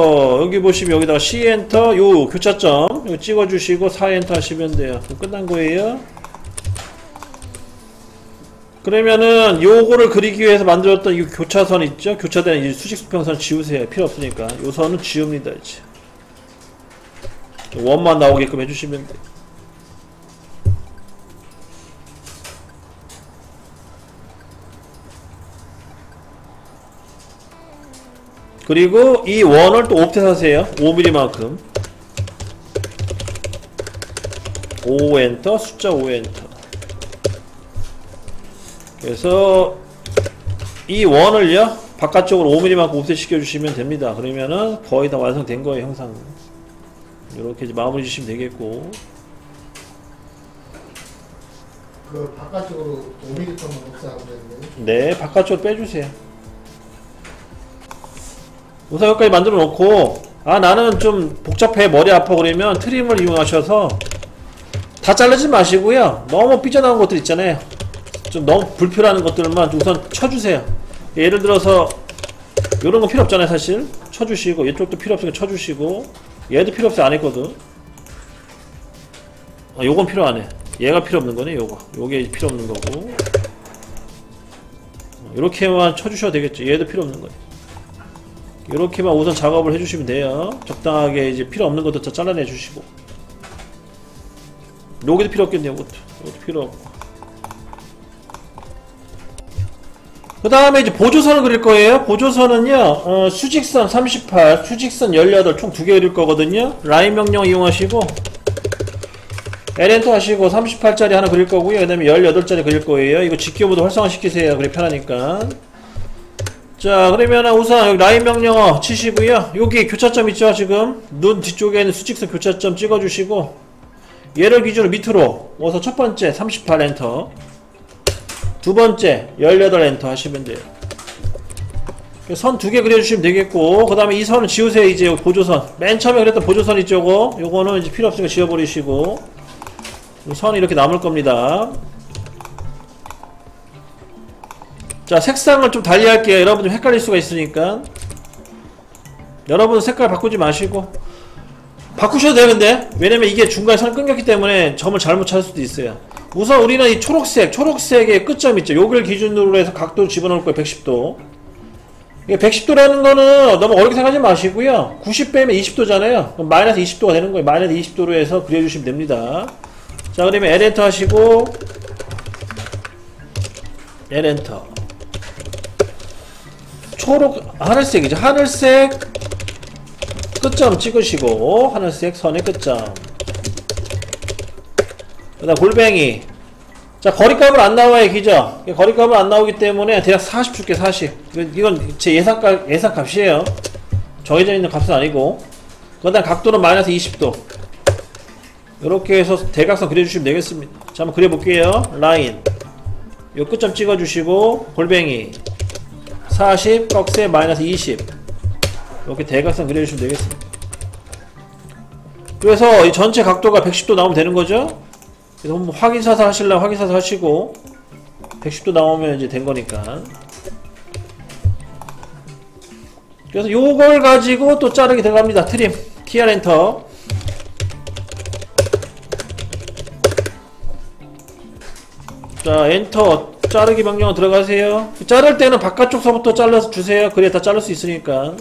어, 여기 보시면 여기다가 C 엔터 요 교차점 이거 찍어주시고 4 엔터 하시면 돼요. 끝난 거예요. 그러면은 요거를 그리기 위해서 만들었던 이 교차선 있죠? 교차된 이 수직 수평선 지우세요. 필요 없으니까. 요 선은 지웁니다 이제. 원만 나오게끔 해주시면 돼요. 그리고 이 원을 또 옵텟 하세요. 5mm만큼. 5 엔터, 숫자 5 엔터. 그래서 이 원을요, 바깥쪽으로 5mm만큼 옵셋 시켜주시면 됩니다. 그러면은 거의 다 완성된 거예요, 형상. 이렇게 이제 마무리 주시면 되겠고. 그 바깥쪽으로 5mm만 복사하면 되는데 네, 바깥쪽으로 빼주세요. 우선 여기까지 만들어 놓고, 아, 나는 좀 복잡해, 머리 아파 그러면 트림을 이용하셔서 다 자르지 마시고요. 너무 삐져나온 것들 있잖아요. 좀 너무 불필요한 것들만 우선 쳐주세요. 예를 들어서, 이런 거 필요 없잖아요, 사실. 쳐주시고, 이쪽도 필요 없으니까 쳐주시고, 얘도 필요 없어, 안 했거든. 아, 요건 필요하네. 얘가 필요 없는 거네, 요거. 요게 필요 없는 거고. 이렇게만 쳐주셔도 되겠죠. 얘도 필요 없는 거예요. 이렇게만 우선 작업을 해주시면 돼요. 적당하게 이제 필요 없는 것도 다 잘라내 주시고. 여기도 필요 없겠네요. 이것도. 이것도 필요 없고. 그 다음에 이제 보조선을 그릴 거예요. 보조선은요, 어, 수직선 38, 수직선 18, 총 두 개 그릴 거거든요. 라인 명령 이용하시고, LN터 하시고 38짜리 하나 그릴 거고요. 그 다음에 18짜리 그릴 거예요. 이거 직교보드 활성화 시키세요. 그래 편하니까. 자 그러면 우선 여기 라인 명령어 치시고요. 여기 교차점 있죠 지금? 눈 뒤쪽에는 수직선 교차점 찍어주시고 얘를 기준으로 밑으로 와서 첫 번째 38 엔터 두 번째 18 엔터 하시면 돼요. 선 두 개 그려주시면 되겠고 그 다음에 이 선은 지우세요 이제 요 보조선. 맨 처음에 그렸던 보조선 있죠 요거 요거는 이제 필요 없으니까 지워버리시고 선이 이렇게 남을 겁니다 자 색상을 좀 달리 할게요. 여러분 좀 헷갈릴 수가 있으니까. 여러분 색깔 바꾸지 마시고. 바꾸셔도 되는데 왜냐면 이게 중간에 선이 끊겼기 때문에 점을 잘못 찾을 수도 있어요. 우선 우리는 이 초록색 초록색의 끝점 있죠. 요걸 기준으로 해서 각도 집어넣을 거예요 110도. 이게 110도라는 거는 너무 어렵게 생각하지 마시고요. 90 빼면 20도잖아요. 그럼 마이너스 20도가 되는 거예요. 마이너스 20도로 해서 그려주시면 됩니다. 자 그러면 L 엔터 하시고 L 엔터 초록 하늘색이죠. 하늘색 끝점 찍으시고 하늘색 선의 끝점. 그 다음 골뱅이. 자 거리값을 안 나와요 기죠 거리값을 안 나오기 때문에 대략 40 줄게 40 이건, 이건 제 예상값, 예상값이에요. 정해져 있는 값은 아니고. 그 다음 각도는 마이너스 20도. 이렇게 해서 대각선 그려주시면 되겠습니다. 자 한번 그려볼게요. 라인. 요 끝점 찍어주시고 골뱅이 40 꺽쇠 마이너스 20 이렇게 대각선 그려주시면 되겠습니다. 그래서 이 전체 각도가 110도 나오면 되는 거죠? 그래서 한번 확인사서 하실려면 확인사서 하시고 110도 나오면 이제 된 거니까. 그래서 요걸 가지고 또 자르게 들어갑니다. 트림. TR 엔터. 자 엔터 자르기 명령 들어가세요. 자를 때는 바깥쪽서부터 잘라서 주세요. 그래야 다 자를 수 있으니까.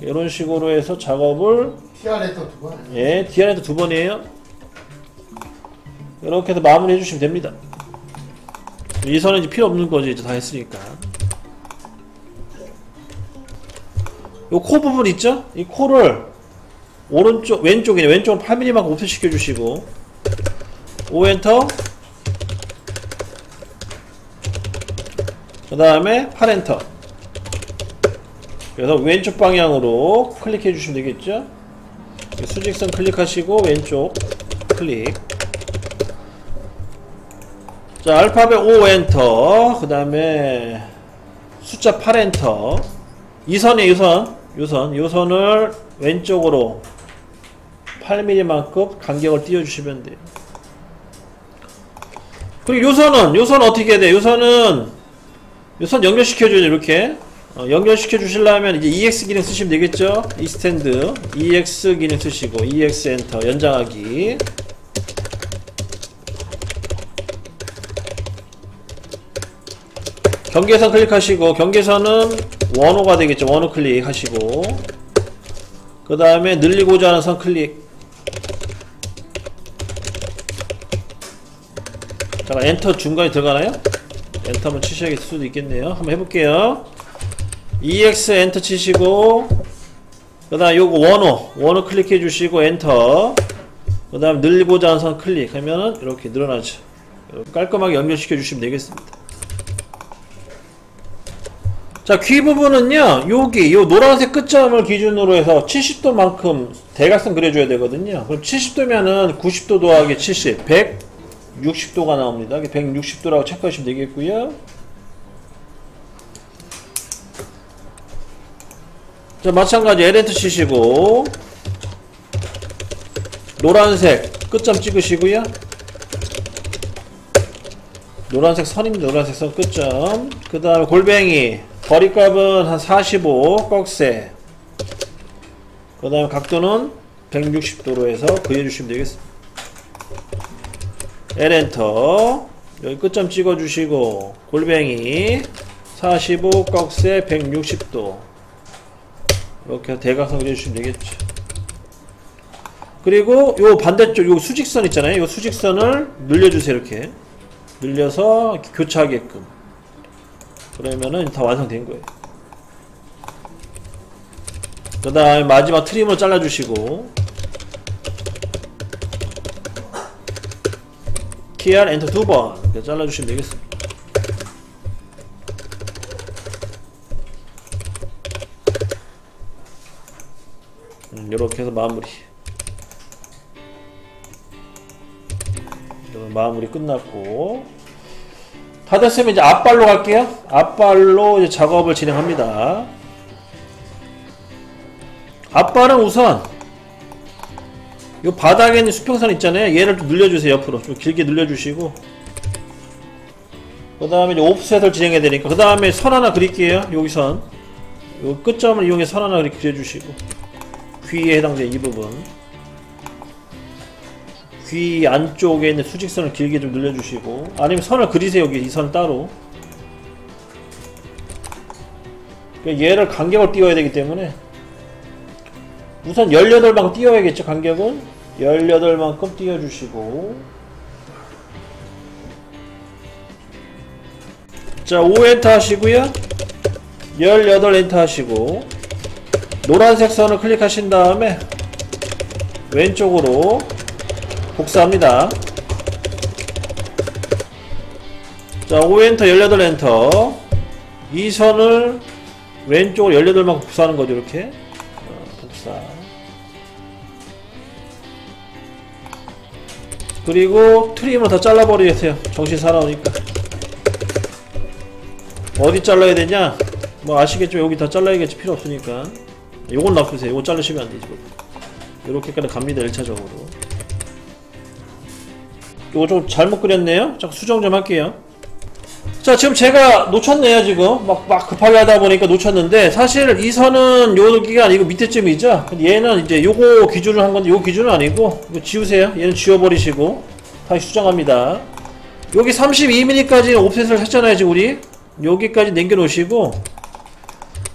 이런 식으로 해서 작업을 TR에서 두번. 예 DR에도 두 번이에요. 이렇게 해서 마무리 해주시면 됩니다. 이 선은 이제 필요 없는 거지 이제 다 했으니까. 요 코 부분 있죠? 이 코를 오른쪽 왼쪽이네 왼쪽은 8mm만큼 옵셋 시켜 주시고. O 엔터 그 다음에 8엔터. 그래서 왼쪽 방향으로 클릭해 주시면 되겠죠? 수직선 클릭하시고 왼쪽 클릭. 자 알파벳 O 엔터. 그 다음에 숫자 8 엔터. 이 선이 요 선. 요 선. 요 선을 왼쪽으로 8mm만큼 간격을 띄워주시면 돼요. 그리고 요선은 요선 어떻게 해야 돼 요선은 선 연결시켜줘요 이렇게 어, 연결시켜 주시려면 이제 EX 기능 쓰시면 되겠죠? 이스탠드 EX 기능 쓰시고 EX 엔터 연장하기 경계선 클릭하시고 경계선은 원호가 되겠죠. 원호 클릭하시고 그 다음에 늘리고자 하는 선 클릭 잠깐 엔터 중간에 들어가나요? 엔터 한번 치셔야 수도 있겠네요. 한번 해볼게요. EX 엔터 치시고 그 다음 요거 원호 원호 클릭해 주시고 엔터 그 다음 늘리고자 하는 선 클릭하면은 이렇게 늘어나죠. 깔끔하게 연결시켜 주시면 되겠습니다. 자, 귀 부분은요, 여기, 요 노란색 끝점을 기준으로 해서 70도만큼 대각선 그려줘야 되거든요. 그럼 70도면은 90도 더하기 70, 160도가 나옵니다. 160도라고 체크하시면 되겠고요. 자, 마찬가지 엘엔트 치시고, 노란색 끝점 찍으시고요. 노란색 선입니다. 노란색 선 끝점. 그 다음에 골뱅이. 거리값은 한 45, 꺽쇠. 그 다음에 각도는 160도로 해서 그려주시면 되겠습니다. L엔터. 여기 끝점 찍어주시고, 골뱅이. 45, 꺽쇠, 160도. 이렇게 대각선 그려주시면 되겠죠. 그리고 요 반대쪽, 요 수직선 있잖아요. 요 수직선을 늘려주세요. 이렇게. 늘려서 이렇게 교차하게끔 그러면은 다 완성된 거예요 그 다음에 마지막 트림을 잘라주시고 키알 엔터 두 번. 이렇게 잘라주시면 되겠습니다. 음, 이렇게 해서 마무리. 마무리 끝났고. 다 됐으면 이제 앞발로 갈게요. 앞발로 이제 작업을 진행합니다. 앞발은 우선 이 바닥에 있는 수평선 있잖아요. 얘를 좀 늘려주세요 옆으로. 좀 길게 늘려주시고. 그 다음에 옵셋을 진행해야 되니까. 그 다음에 선 하나 그릴게요 여기 선. 요 끝점을 이용해 선 하나 이렇게 그려주시고. 귀에 해당되는 이 부분. 귀 안쪽에 있는 수직선을 길게 좀 늘려주시고. 아니면 선을 그리세요 여기 이 선 따로. 그러니까 얘를 간격을 띄워야 되기 때문에 우선 18만큼 띄워야겠죠 간격은 18만큼 띄워주시고 자 5엔터 하시고요 18엔터 하시고 노란색 선을 클릭하신 다음에 왼쪽으로 복사합니다. 자, 5엔터, 18엔터. 이 선을 왼쪽으로 18만큼 복사하는 거죠, 이렇게. 어, 복사. 그리고 트림을 다 잘라버리세요. 정신 사나우니까. 어디 잘라야 되냐? 뭐 아시겠죠? 여기 다 잘라야겠지. 필요 없으니까. 요건 놔두세요. 요거 자르시면 안 되지. 이렇게까지 갑니다. 1차적으로. 이거 좀 잘못 그렸네요. 잠깐 수정 좀 할게요. 자, 지금 제가 놓쳤네요, 지금. 막, 막 급하게 하다 보니까 놓쳤는데, 사실 이 선은 여기가 아니고 밑에쯤이죠. 근데 얘는 이제 요거 기준으로 한 건데, 요 기준은 아니고, 이거 지우세요. 얘는 지워버리시고, 다시 수정합니다. 여기 32mm까지 옵셋을 했잖아요, 지금 우리. 여기까지 남겨놓으시고,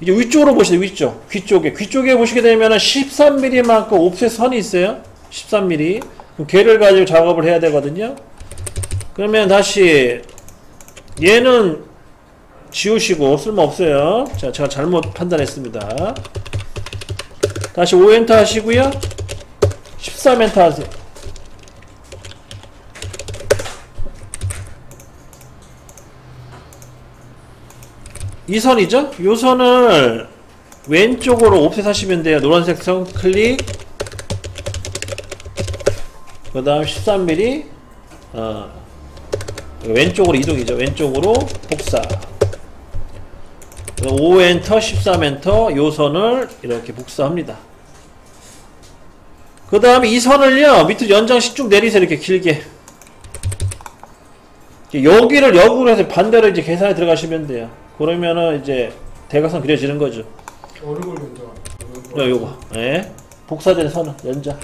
이제 위쪽으로 보시세요, 위쪽. 귀 쪽에. 귀 쪽에 보시게 되면은 13mm만큼 옵셋 선이 있어요. 13mm. 그럼 걔를 가지고 작업을 해야 되거든요. 그러면 다시 얘는 지우시고 쓸모없어요. 자, 제가 잘못 판단했습니다. 다시 5엔터 하시고요. 13엔터 하세요. 이 선이죠? 이 선을 왼쪽으로 옵셋 하시면 돼요. 노란색 선 클릭 그 다음 13mm 어, 왼쪽으로 이동이죠 왼쪽으로 복사 5엔터 13엔터 요 선을 이렇게 복사합니다 그 다음에 이 선을요 밑으로 연장씩 쭉 내리세요 이렇게 길게 여기를 역으로 해서 반대로 이제 계산에 들어가시면 돼요 그러면은 이제 대각선 그려지는 거죠. 얼굴 연장. 야, 요거. 예. 복사된 선은 연자.